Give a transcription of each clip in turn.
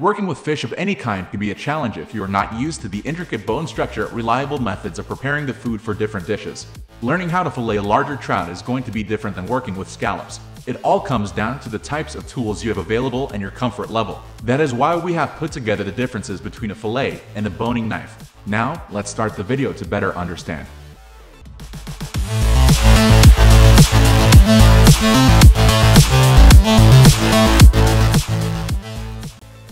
Working with fish of any kind can be a challenge if you are not used to the intricate bone structure, reliable methods of preparing the food for different dishes. Learning how to fillet a larger trout is going to be different than working with scallops. It all comes down to the types of tools you have available and your comfort level. That is why we have put together the differences between a fillet and a boning knife. Now, let's start the video to better understand.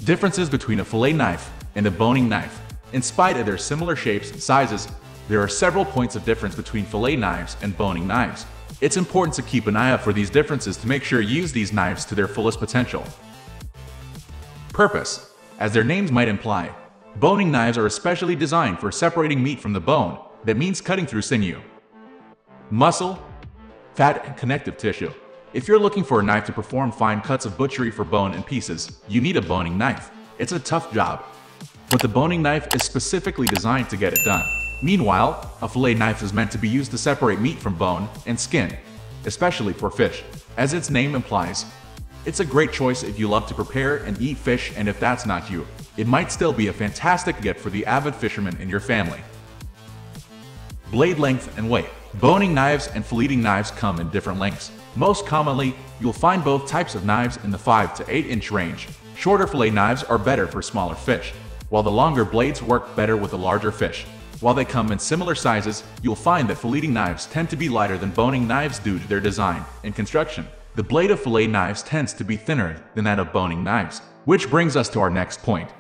Differences between a fillet knife and a boning knife. In spite of their similar shapes and sizes, there are several points of difference between fillet knives and boning knives. It's important to keep an eye out for these differences to make sure you use these knives to their fullest potential. Purpose. As their names might imply, boning knives are especially designed for separating meat from the bone, that means cutting through sinew, muscle, fat, and connective tissue. If you're looking for a knife to perform fine cuts of butchery for bone and pieces, you need a boning knife. It's a tough job, but the boning knife is specifically designed to get it done. Meanwhile, a fillet knife is meant to be used to separate meat from bone and skin, especially for fish. As its name implies, it's a great choice if you love to prepare and eat fish and if that's not you, it might still be a fantastic gift for the avid fisherman in your family. Blade length and weight. Boning knives and filleting knives come in different lengths. Most commonly, you'll find both types of knives in the 5 to 8 inch range. Shorter fillet knives are better for smaller fish, while the longer blades work better with the larger fish. While they come in similar sizes, you'll find that filleting knives tend to be lighter than boning knives due to their design and construction. The blade of fillet knives tends to be thinner than that of boning knives. Which brings us to our next point.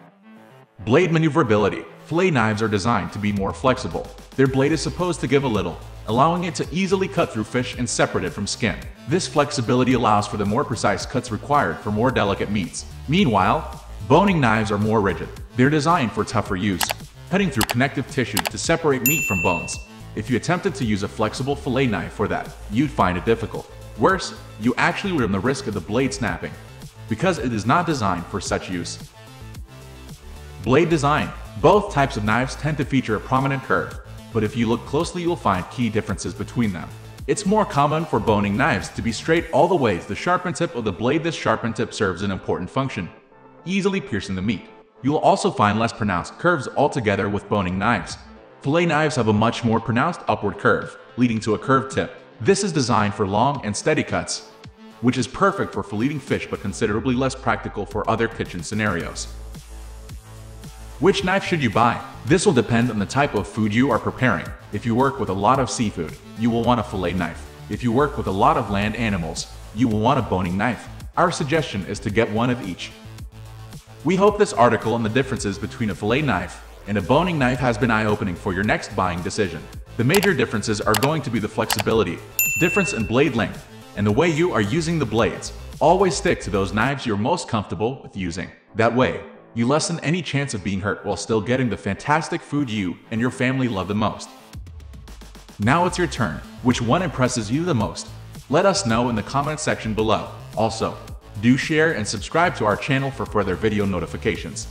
Blade maneuverability. Fillet knives are designed to be more flexible. Their blade is supposed to give a little, allowing it to easily cut through fish and separate it from skin. This flexibility allows for the more precise cuts required for more delicate meats. Meanwhile, boning knives are more rigid. They're designed for tougher use, cutting through connective tissue to separate meat from bones. If you attempted to use a flexible fillet knife for that, you'd find it difficult. Worse, you actually run the risk of the blade snapping, because it is not designed for such use. Blade design. Both types of knives tend to feature a prominent curve, but if you look closely you'll find key differences between them. It's more common for boning knives to be straight all the way to the sharpened tip of the blade. This sharpened tip serves an important function, easily piercing the meat. You'll also find less pronounced curves altogether with boning knives. Fillet knives have a much more pronounced upward curve, leading to a curved tip. This is designed for long and steady cuts, which is perfect for filleting fish but considerably less practical for other kitchen scenarios. Which knife should you buy? This will depend on the type of food you are preparing. If you work with a lot of seafood, you will want a fillet knife. If you work with a lot of land animals, you will want a boning knife. Our suggestion is to get one of each. We hope this article on the differences between a fillet knife and a boning knife has been eye-opening for your next buying decision. The major differences are going to be the flexibility, difference in blade length, and the way you are using the blades. Always stick to those knives you're most comfortable with using. That way, you lessen any chance of being hurt while still getting the fantastic food you and your family love the most. Now it's your turn. Which one impresses you the most? Let us know in the comment section below. Also, do share and subscribe to our channel for further video notifications.